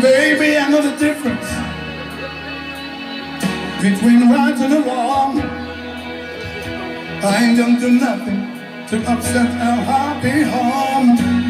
Baby, I know the difference between right and wrong. I gonna do nothing to upset our happy home.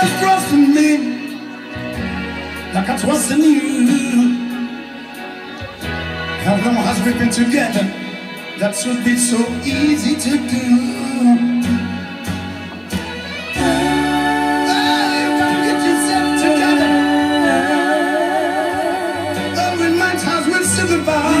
Just trust in me, like I trust in you. Long has we been together? That should be so easy to do. You